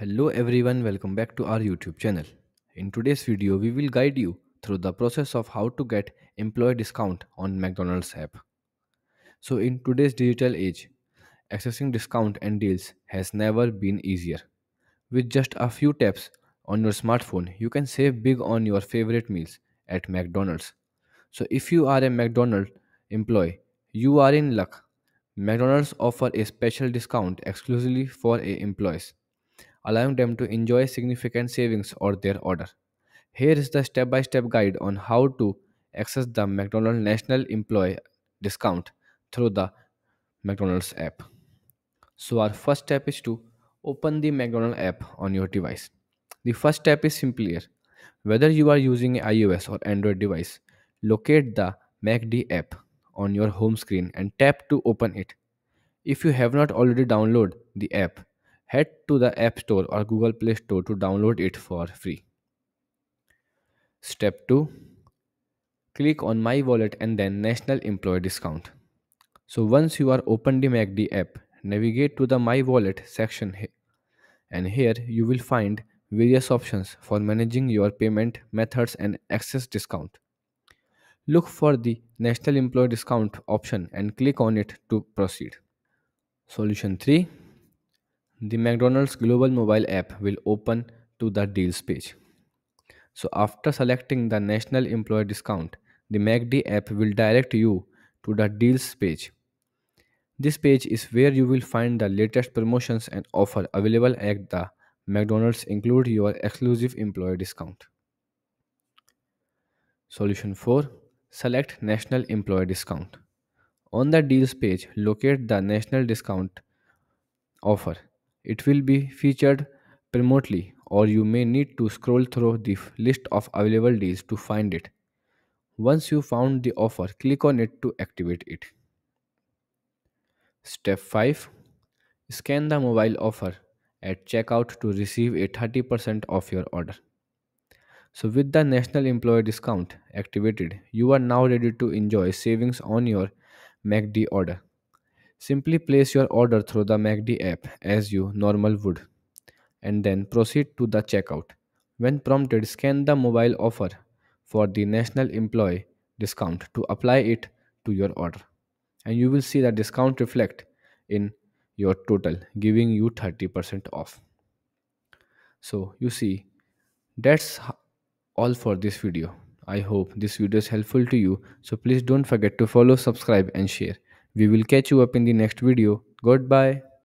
Hello everyone, welcome back to our YouTube channel. In today's video, we will guide you through the process of how to get employee discount on McDonald's app. So in today's digital age, accessing discount and deals has never been easier. With just a few taps on your smartphone, you can save big on your favorite meals at McDonald's. So if you are a McDonald's employee, you are in luck. McDonald's offer a special discount exclusively for employees allowing them to enjoy significant savings on their order. Here is the step by step guide on how to access the McDonald's National Employee Discount through the McDonald's app. So, our first step is to open the McDonald's app on your device. The first step is simpler. Whether you are using iOS or Android device, locate the MacD app on your home screen and tap to open it. If you have not already downloaded the app, head to the App Store or Google Play Store to download it for free. Step 2 Click on My Wallet and then National Employee Discount. So once you are open the MacD app, navigate to the My Wallet section and here you will find various options for managing your payment methods and access discount. Look for the National Employee Discount option and click on it to proceed. Solution 3 The McDonald's Global Mobile app will open to the deals page. So after selecting the National Employee Discount, the MacD app will direct you to the deals page. This page is where you will find the latest promotions and offer available at the McDonald's include your exclusive employee discount. Solution 4 Select National Employee Discount. On the deals page, locate the national discount offer. It will be featured prominently or you may need to scroll through the list of available deals to find it. Once you found the offer, click on it to activate it. Step 5 Scan the mobile offer at checkout to receive a 30% off your order. So, with the National Employee Discount activated, you are now ready to enjoy savings on your MACD order. Simply place your order through the MACD app as you normal would and then proceed to the checkout. When prompted, scan the mobile offer for the National Employee Discount to apply it to your order and you will see the discount reflect in your total giving you 30% off. So you see that's all for this video. I hope this video is helpful to you. So please don't forget to follow subscribe and share we will catch you up in the next video. Goodbye